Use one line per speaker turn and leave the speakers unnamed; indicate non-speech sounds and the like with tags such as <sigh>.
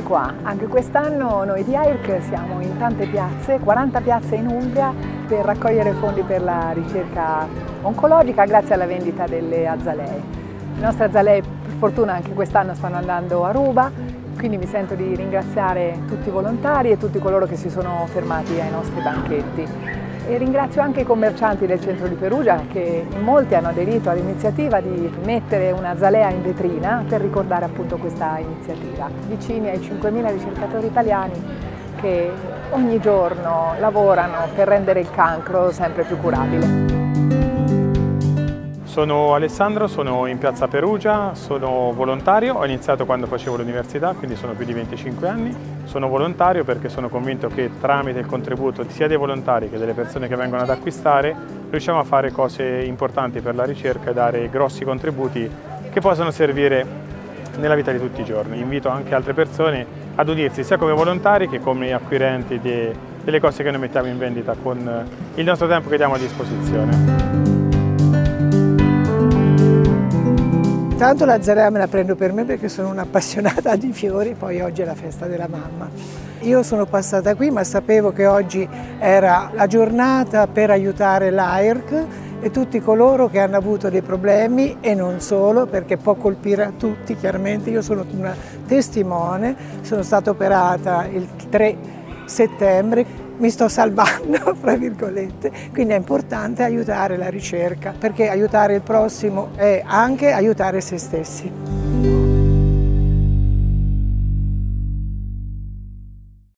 qua, anche quest'anno noi di AIRC siamo in tante piazze, 40 piazze in Umbria per raccogliere fondi per la ricerca oncologica grazie alla vendita delle azalee. Le nostre azalee per fortuna anche quest'anno stanno andando a ruba, quindi mi sento di ringraziare tutti i volontari e tutti coloro che si sono fermati ai nostri banchetti. E ringrazio anche i commercianti del centro di Perugia che molti hanno aderito all'iniziativa di mettere una zalea in vetrina per ricordare appunto questa iniziativa. Vicini ai 5.000 ricercatori italiani che ogni giorno lavorano per rendere il cancro sempre più curabile.
Sono Alessandro, sono in piazza Perugia, sono volontario, ho iniziato quando facevo l'università, quindi sono più di 25 anni. Sono volontario perché sono convinto che tramite il contributo sia dei volontari che delle persone che vengono ad acquistare riusciamo a fare cose importanti per la ricerca e dare grossi contributi che possono servire nella vita di tutti i giorni. Invito anche altre persone ad unirsi sia come volontari che come acquirenti delle cose che noi mettiamo in vendita con il nostro tempo che diamo a disposizione.
Intanto la zarea me la prendo per me perché sono un'appassionata di fiori, poi oggi è la festa della mamma. Io sono passata qui ma sapevo che oggi era la giornata per aiutare l'AIRC e tutti coloro che hanno avuto dei problemi e non solo perché può colpire a tutti chiaramente. Io sono una testimone, sono stata operata il 3 settembre mi sto salvando, <laughs> fra virgolette, quindi è importante aiutare la ricerca, perché aiutare il prossimo è anche aiutare se stessi.